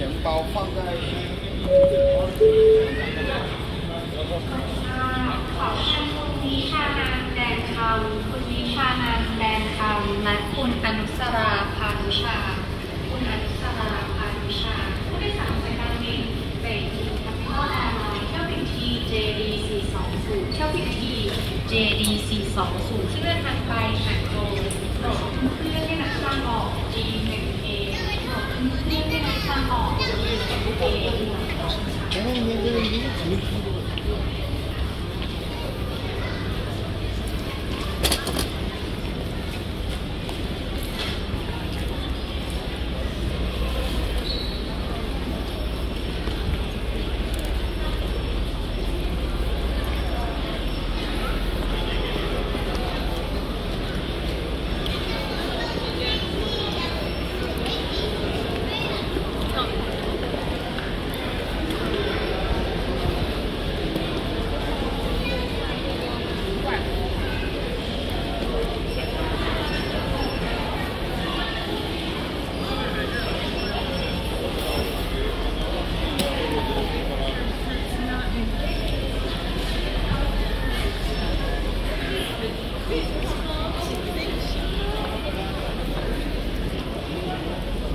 钱包放在。 ขอเชิญคุณวิชานันท์แดงคำคุณวิชานันท์แดงคำและคุณอนุสราพานุชา คุณอนุสราพานุชา ผู้โดยสารสายการบินเบจีแคปิตอลแอร์ไลน์เที่ยวบินที JD 420เที่ยวบินที JD 420ซึ่งเดินทางไปแข่ง 얘들은一미뒤 에,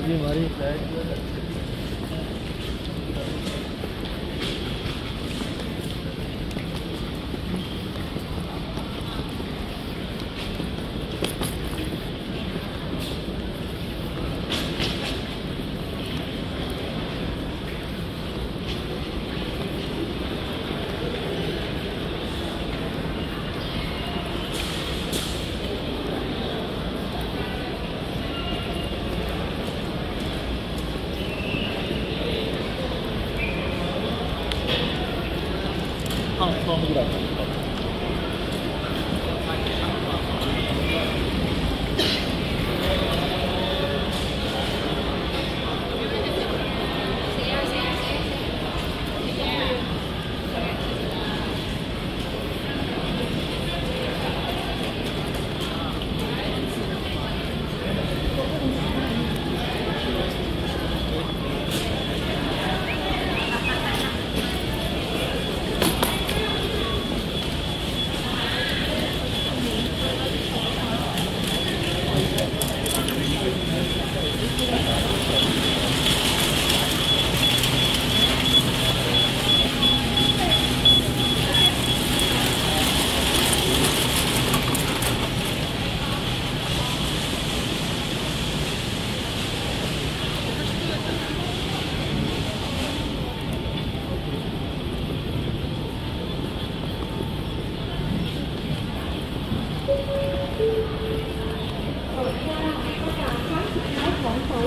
अभी हमारी flight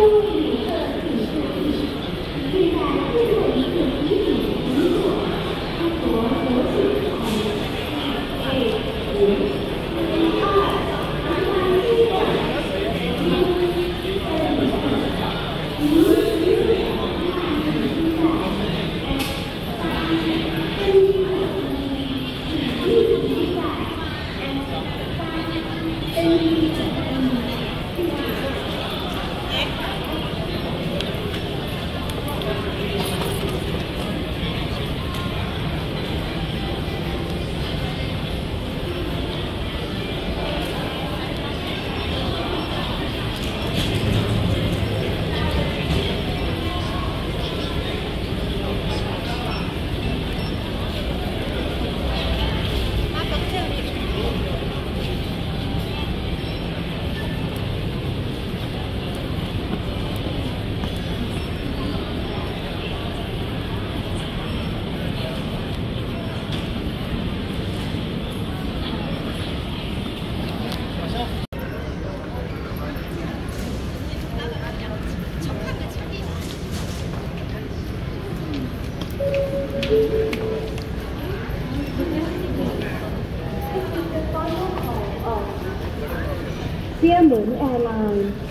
Ooh. Indian airline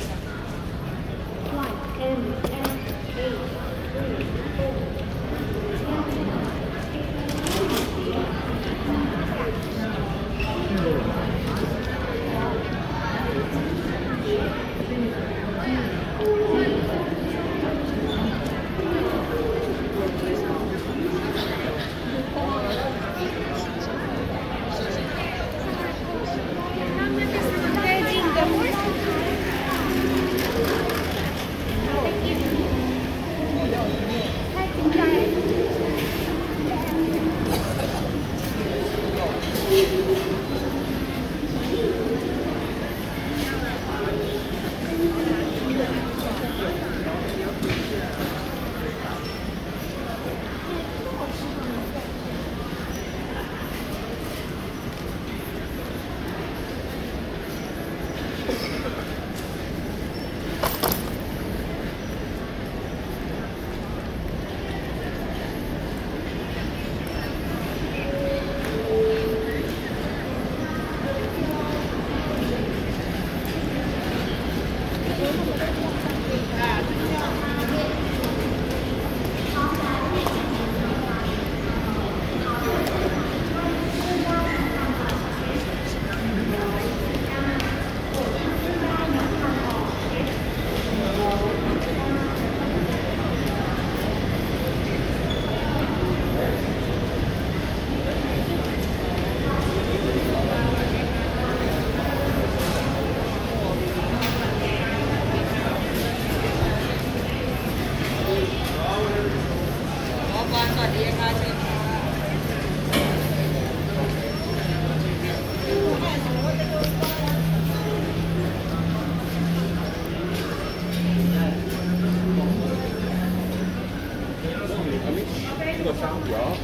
sáu vỏ